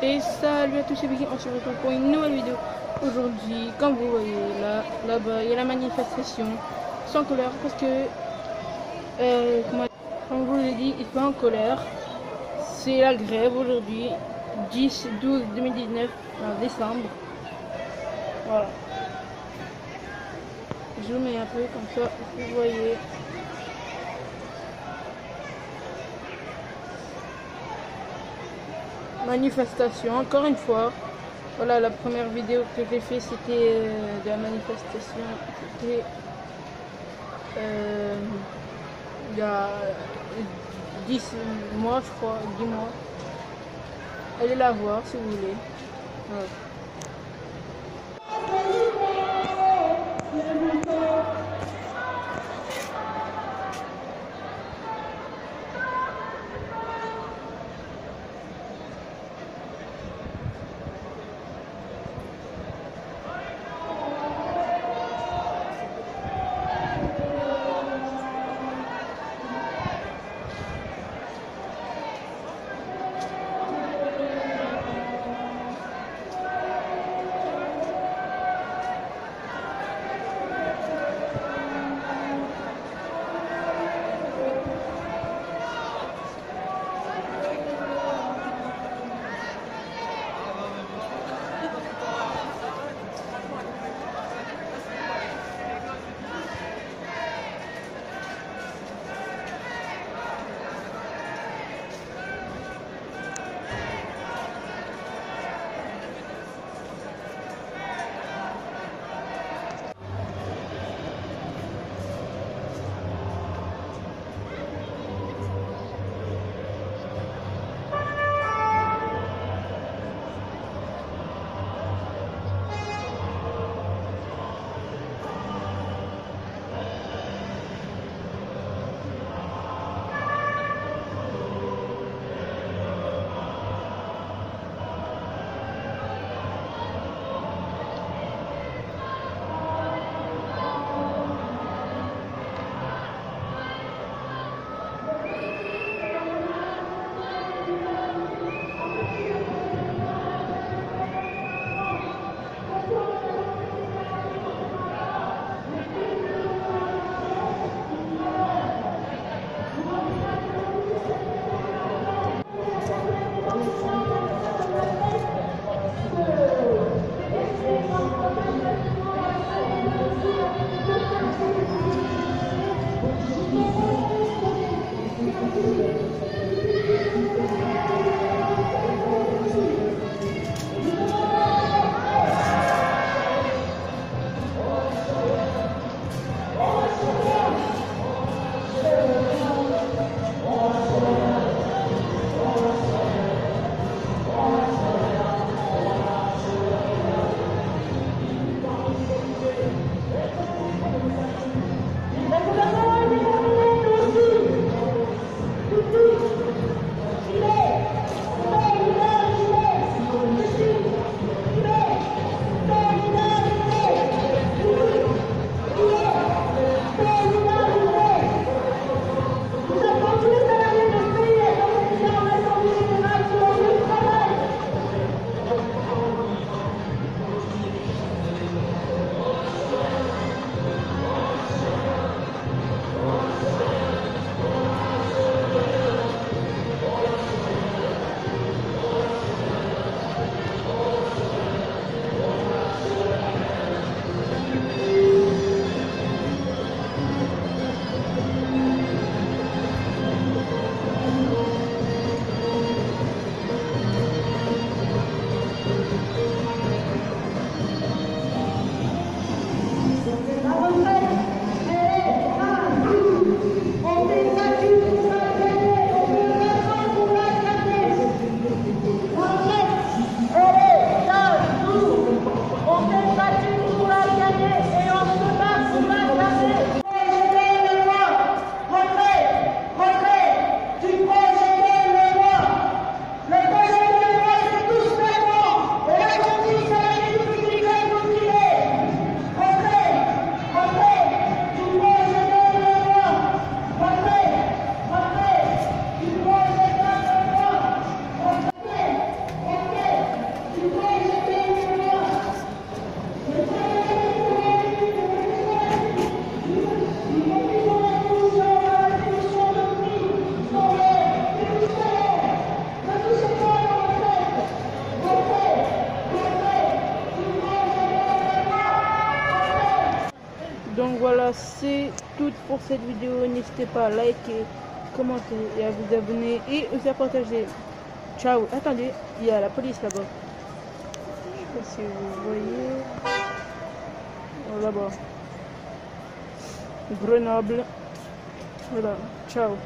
Et salut à tous les on se retrouve pour une nouvelle vidéo. Aujourd'hui, comme vous voyez là, là-bas, il y a la manifestation sans colère parce que, euh, comme je vous l'ai dit, il fait en colère. C'est la grève aujourd'hui, 10, 12, 2019, en décembre. Voilà. Je vous mets un peu comme ça, vous voyez. Manifestation, encore une fois. Voilà, la première vidéo que j'ai fait, c'était euh, de la manifestation. C'était euh, il y a 10 mois, je crois, 10 mois. Allez la voir si vous voulez. Donc voilà, c'est tout pour cette vidéo. N'hésitez pas à liker, commenter et à vous abonner et aussi à partager. Ciao. Attendez, il y a la police là-bas. Je sais pas si vous voyez. Oh, là-bas. Grenoble. Voilà. Ciao.